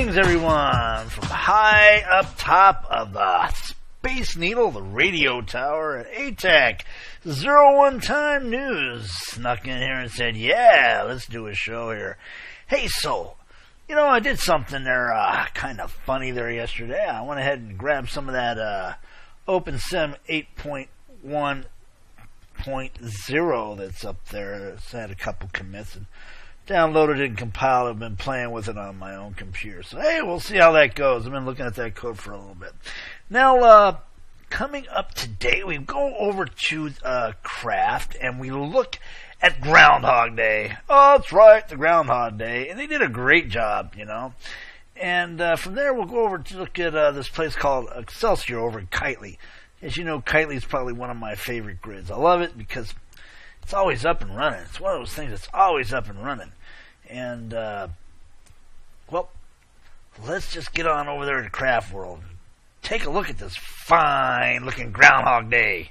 Greetings, everyone, from high up top of the Space Needle, the radio tower at Atek. Zero One Time News snuck in here and said, Yeah, let's do a show here. Hey, so, you know, I did something there uh, kind of funny there yesterday. I went ahead and grabbed some of that uh, OpenSim 8.1.0 that's up there. It's had a couple commits and downloaded it and compiled it. I've been playing with it on my own computer. So, hey, we'll see how that goes. I've been looking at that code for a little bit. Now, uh, coming up today, we go over to uh, Craft and we look at Groundhog Day. Oh, that's right, the Groundhog Day. And they did a great job, you know. And uh, from there, we'll go over to look at uh, this place called Excelsior over in Kitely. As you know, Kitely is probably one of my favorite grids. I love it because it's always up and running. It's one of those things that's always up and running. And, uh, well, let's just get on over there to Craft World. Take a look at this fine looking Groundhog Day.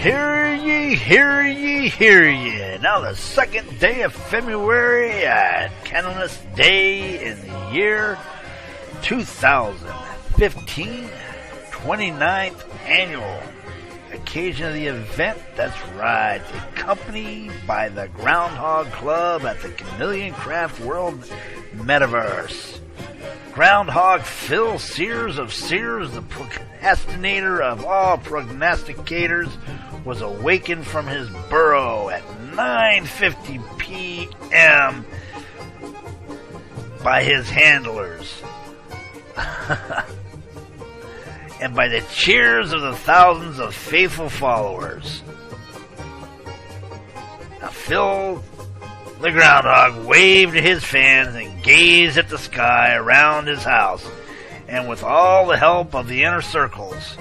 Hear ye, hear ye, hear ye. Now the second day of February at Candlemas Day in the year 2015, 29th annual occasion of the event, that's right, accompanied by the Groundhog Club at the Chameleon Craft World Metaverse. Groundhog Phil Sears of Sears, the procrastinator of all prognosticators, was awakened from his burrow at 9:50 p.m. by his handlers. and by the cheers of the thousands of faithful followers. Now, Phil the groundhog waved to his fans and gazed at the sky around his house, and with all the help of the inner circles,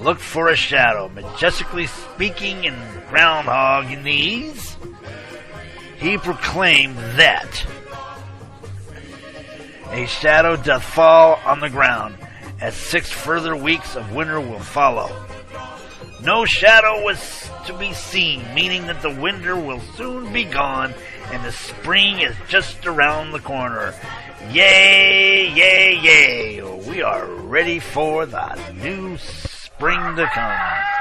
looked for a shadow, majestically speaking in groundhognese. He proclaimed that a shadow doth fall on the ground, as six further weeks of winter will follow. No shadow was to be seen, meaning that the winter will soon be gone and the spring is just around the corner. Yay, yay, yay! We are ready for the new spring to come.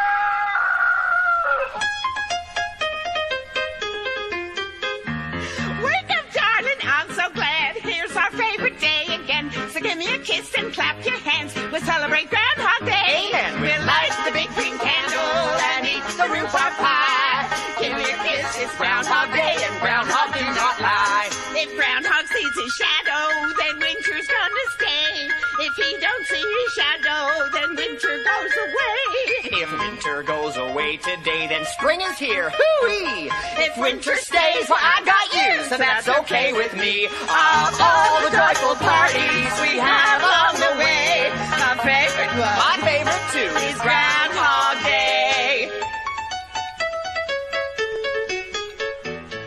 And clap your hands. We'll celebrate Groundhog Day. Amen. We'll light the big green candle and eat the rhubarb pie. Give me a kiss, it's Groundhog Day and Groundhog do not lie. If Groundhog sees his shadow, then winter's gonna stay. If he don't see his shadow, then winter goes away. If winter goes away today, then spring is here. Hooey! If winter stays, well, I got you, so that's okay with me. Of all the joyful parties we have on the way, My favorite one my favorite too is Groundhog Day.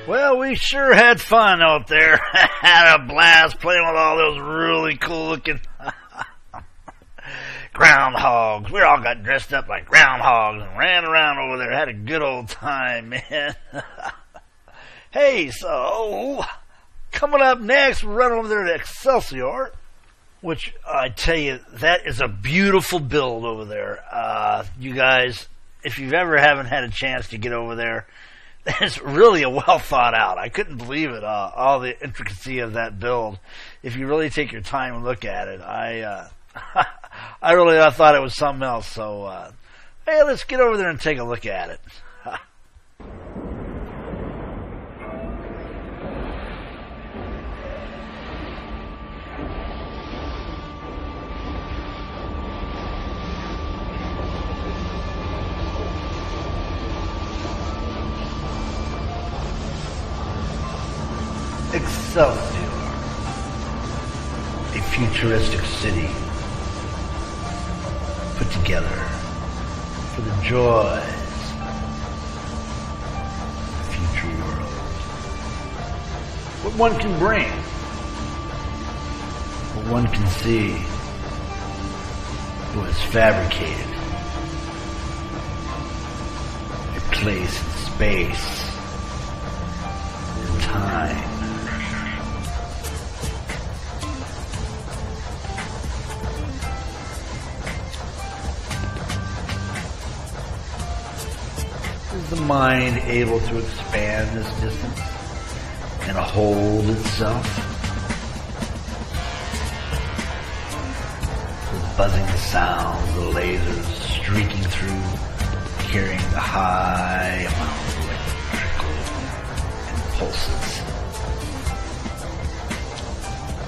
Well, we sure had fun out there. had a blast playing with all those really cool looking groundhogs. We all got dressed up like groundhogs and ran around over there. Had a good old time, man. hey, so coming up next, we're running over there to Excelsior, which I tell you, that is a beautiful build over there. Uh, you guys, if you've ever haven't had a chance to get over there, it's really a well thought out. I couldn't believe it. Uh, all the intricacy of that build. If you really take your time and look at it, I, uh, I really I thought it was something else. So, uh, hey, let's get over there and take a look at it. Excelsior, a futuristic city together for the joys of the future world. What one can bring, what one can see, was fabricated. A place and space and time. The mind able to expand this distance and hold itself? The buzzing sounds, the lasers streaking through, carrying the high amount of electrical impulses.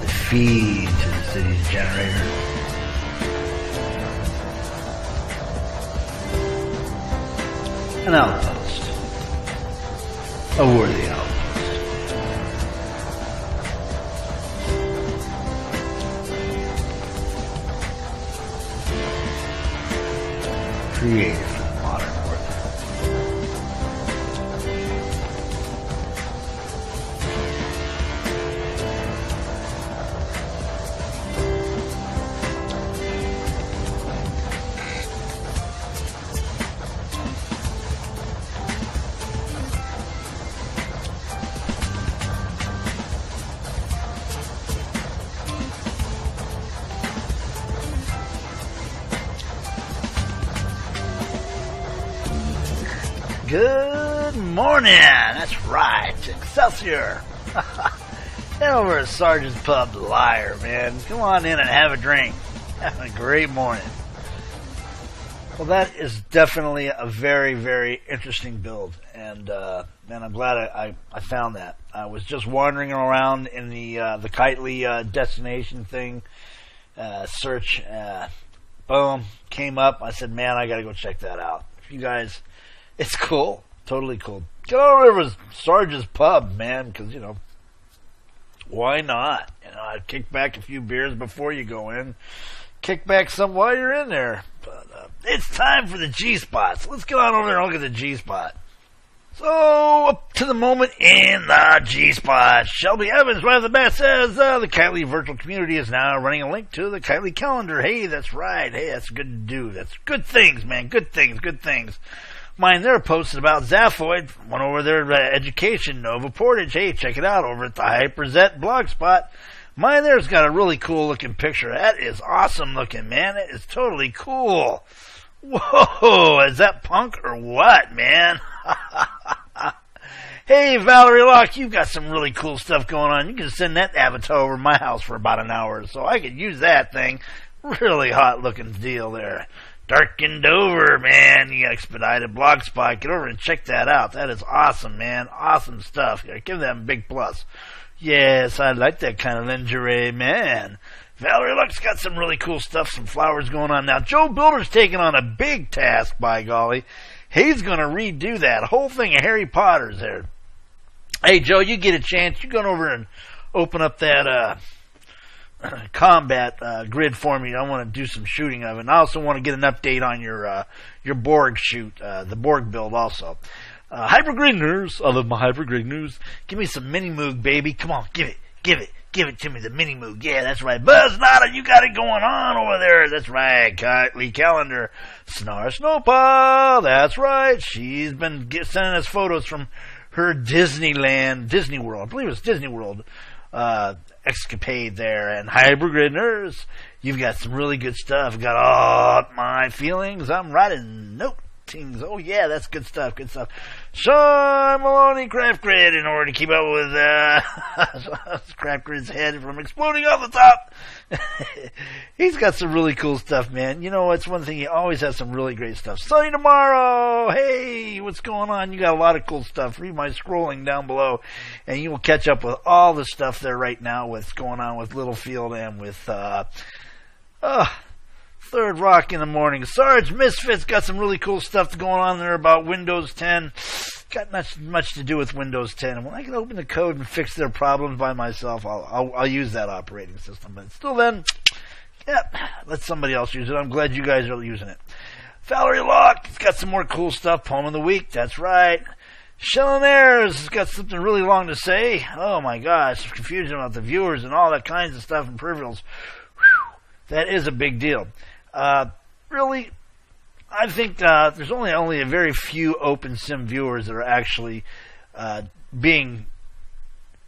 They feed to the city's generator. An outpost. A worthy Good morning. That's right. Excelsior. Head over to Sergeant's Pub Liar, man. Come on in and have a drink. Having a great morning. Well, that is definitely a very, very interesting build, and uh, man, I'm glad I, I, I found that. I was just wandering around in the uh, the Kitely uh, destination thing uh, search. Uh, boom, came up. I said, man, I got to go check that out. If you guys, it's cool, totally cool. Get on over to Sarge's Pub, man, because you know why not? You know, I'd kick back a few beers before you go in. Kick back some while you're in there. But uh, it's time for the G spots. Let's get on over there and look at the G spot. So up to the moment in the G spot, Shelby Evans right off the bat says uh, the Kitely virtual community is now running a link to the Kitely calendar. Hey, that's right. Hey, that's good to do. That's good things, man. Good things. Good things. Mine there posted about Zaphoid, went over their uh, education, Nova Portage. Hey, check it out over at the Hyperzette blog spot. Mine there's got a really cool looking picture. That is awesome looking, man. It is totally cool. Whoa, is that punk or what, man? hey, Valerie Locke, you've got some really cool stuff going on. You can send that avatar over my house for about an hour so. I could use that thing. Really hot looking deal there. Darkened over, man. Got expedited blog spot. Get over and check that out. That is awesome, man. Awesome stuff. Give them a big plus. Yes, I like that kind of lingerie, man. Valerie Luck's got some really cool stuff, some flowers going on now. Joe Builder's taking on a big task, by golly. He's gonna redo that whole thing of Harry Potter's there. Hey Joe, you get a chance, you go over and open up that uh combat uh, grid for me. I want to do some shooting of it. And I also want to get an update on your uh, your Borg shoot, uh, the Borg build also. Uh, Hypergrid News, I love my Hypergrid News. Give me some Mini Moog, baby. Come on, give it, give it, give it to me, the Mini Moog. Yeah, that's right. Buzz Nada, you got it going on over there. That's right. Lee Calendar, Snar Snowpaw. That's right. She's been get, sending us photos from her Disneyland, Disney World. I believe it's Disney World. Uh, escapade there and Hypergrid Nurse. You've got some really good stuff. Got all my feelings. I'm writing note Oh yeah, that's good stuff. Good stuff. Sean Maloney Craft Grid in order to keep up with uh, Craft Grid's head from exploding off the top. He's got some really cool stuff, man. You know, it's one thing. He always has some really great stuff. Sunny tomorrow. Hey, what's going on? You got a lot of cool stuff. Read my scrolling down below, and you will catch up with all the stuff there right now. What's going on with Littlefield and with uh, uh Third Rock in the morning. Sarge Misfits got some really cool stuff going on there about Windows 10. Got much much to do with Windows 10. And when I can open the code and fix their problems by myself, I'll I'll, I'll use that operating system. But still, then, yeah, let somebody else use it. I'm glad you guys are using it. Valerie Locke has got some more cool stuff. Poem of the week. That's right. Shellen Ayers has got something really long to say. Oh my gosh, confusion about the viewers and all that kinds of stuff and peripherals. Whew, that is a big deal. Uh, really, I think uh, there's only only a very few open sim viewers that are actually uh, being,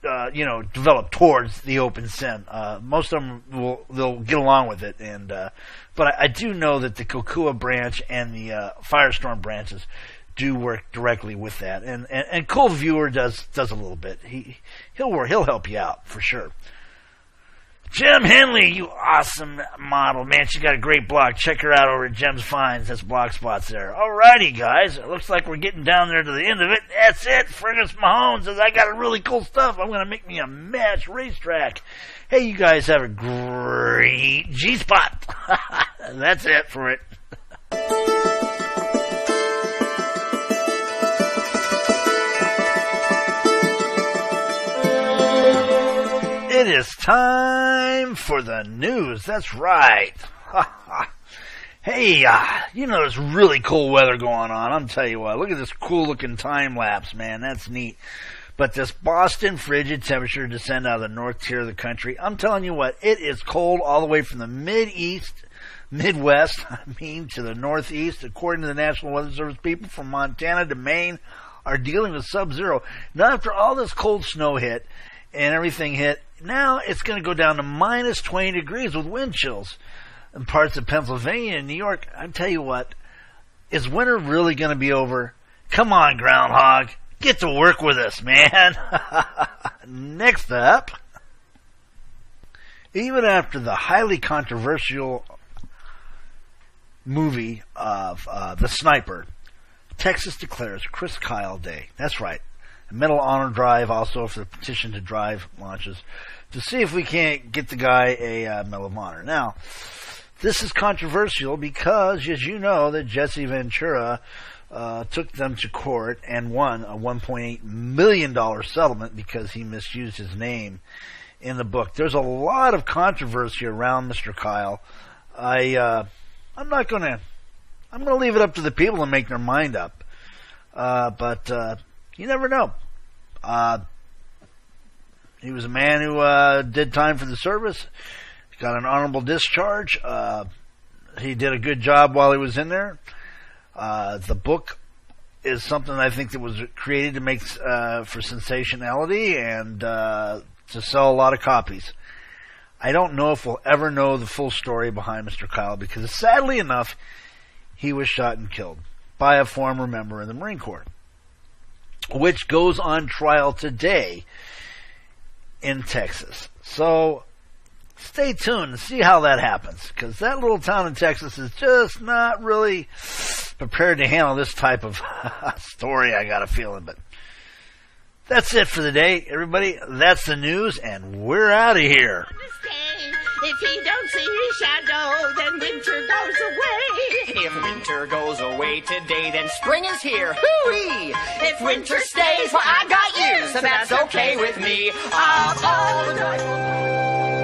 uh, you know, developed towards the open sim. Uh, most of them will they'll get along with it, and uh, but I, I do know that the Kokua branch and the uh, Firestorm branches do work directly with that, and and, and Cool Viewer does does a little bit. He he'll he'll help you out for sure. Jim Henley, you awesome model. Man, she got a great blog. Check her out over at Jem's Finds. That's blog spots there. Alrighty, guys. It looks like we're getting down there to the end of it. That's it. Fergus Mahone says, I got a really cool stuff. I'm going to make me a match racetrack. Hey, you guys have a great G-spot. That's it for it. It is time for the news. That's right. hey, uh, you know, there's really cool weather going on. I'm tell you what, look at this cool looking time lapse, man. That's neat. But this Boston frigid temperature descend out of the north tier of the country. I'm telling you what, it is cold all the way from the mid east, Midwest, I mean, to the northeast. According to the National Weather Service, people from Montana to Maine are dealing with sub-zero. Now, after all this cold snow hit and everything hit, now it's going to go down to minus 20 degrees with wind chills in parts of Pennsylvania and New York. I tell you what, is winter really going to be over? Come on, groundhog. Get to work with us, man. Next up, even after the highly controversial movie of uh, The Sniper, Texas declares Chris Kyle Day. That's right. Medal honor drive also for the petition to drive launches to see if we can't get the guy a uh, medal of honor. Now, this is controversial because, as you know, that Jesse Ventura uh, took them to court and won a 1.8 million dollar settlement because he misused his name in the book. There's a lot of controversy around Mr. Kyle. I uh, I'm not going to I'm going to leave it up to the people to make their mind up. Uh, but uh, you never know. Uh, he was a man who uh, did time for the service, got an honorable discharge. Uh, he did a good job while he was in there. Uh, the book is something I think that was created to make uh, for sensationality and uh, to sell a lot of copies. I don't know if we'll ever know the full story behind Mr. Kyle because sadly enough, he was shot and killed by a former member of the Marine Corps, which goes on trial today in Texas. So stay tuned and see how that happens because that little town in Texas is just not really prepared to handle this type of story. I got a feeling, but that's it for the day, everybody. That's the news, and we're out of here. If he don't see his shadow, then winter goes away. If winter goes away today, then spring is here. Hooey! If winter stays, well, I got you, so that's okay with me. The joyful